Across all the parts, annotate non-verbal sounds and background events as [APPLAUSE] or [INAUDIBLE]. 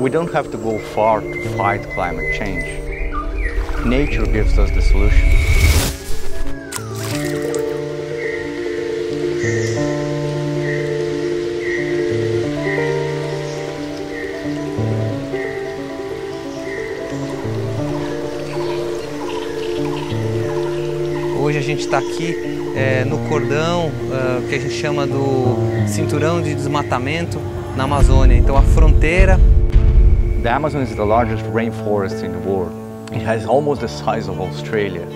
We don't have to go far to fight climate change. Nature gives us the solution. Hoje a gente está aqui é, no cordão uh, que a gente chama do cinturão de desmatamento na Amazônia. Então a fronteira. The Amazon is the largest rainforest in the world. It has almost the size of Australia.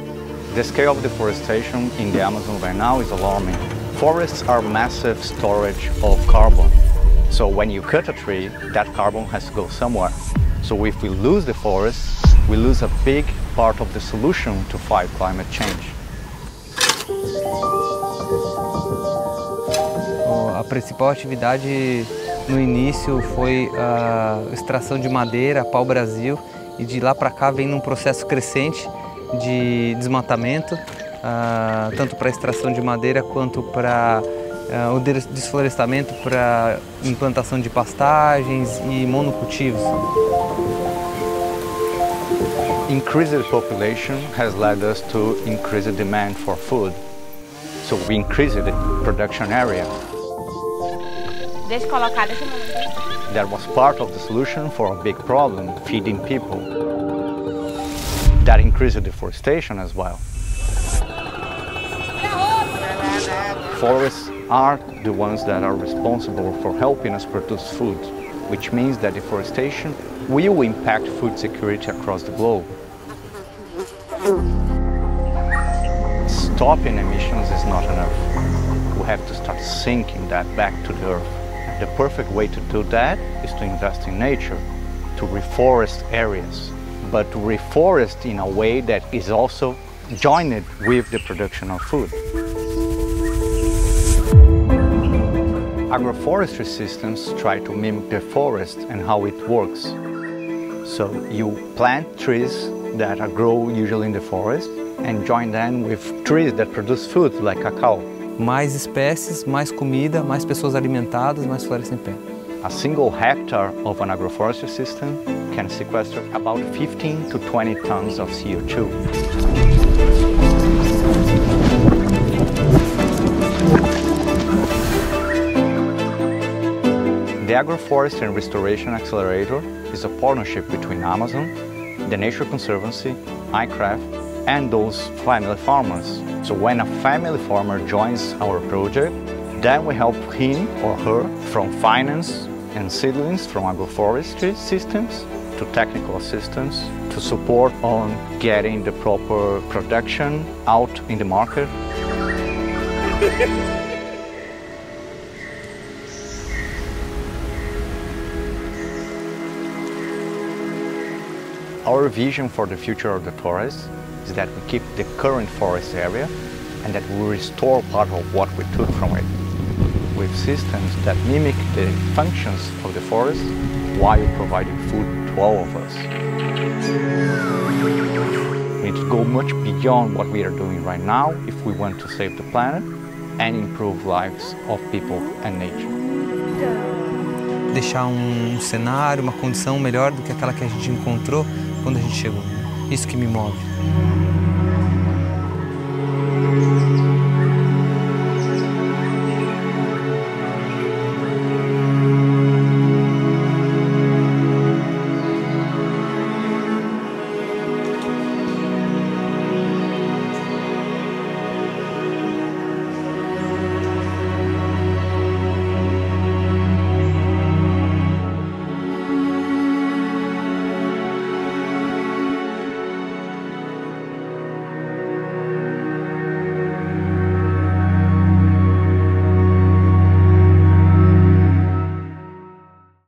The scale of deforestation in the Amazon right now is alarming. Forests are massive storage of carbon. So when you cut a tree, that carbon has to go somewhere. So if we lose the forest, we lose a big part of the solution to fight climate change. A principal atividade no início foi a extração de madeira, pau-brasil, e de lá para cá vem num processo crescente de desmatamento, uh, tanto para extração de madeira quanto para uh, o desflorestamento para implantação de pastagens e monocultivos. Increased population has led us to increase the demand for food. So we increased the production area. Deixa colocar, deixa That was part of the solution for a big problem, feeding people. That increased deforestation as well. Forests are the ones that are responsible for helping us produce food, which means that deforestation will impact food security across the globe. Stopping emissions is not enough. We have to start sinking that back to the earth. The perfect way to do that is to invest in nature, to reforest areas, but to reforest in a way that is also joined with the production of food. Agroforestry systems try to mimic the forest and how it works. So you plant trees that grow usually in the forest and join them with trees that produce food like cacao. Mais espécies, mais comida, mais pessoas alimentadas, mais floresta em pé. A single hectare of an agroforestry system can sequester about 15 to 20 tons of CO2. The Agroforestry and Restoration Accelerator is a partnership between Amazon, the Nature Conservancy, iCraft, and those family farmers. So when a family farmer joins our project, then we help him or her from finance and seedlings from agroforestry systems to technical assistance to support on getting the proper production out in the market. [LAUGHS] Our vision for the future of the forest is that we keep the current forest area and that we restore part of what we took from it with systems that mimic the functions of the forest while providing food to all of us. We need to go much beyond what we are doing right now if we want to save the planet and improve lives of people and nature. Deixar um cenário, uma condição melhor do que aquela que a gente encontrou quando a gente chegou. isso que me move.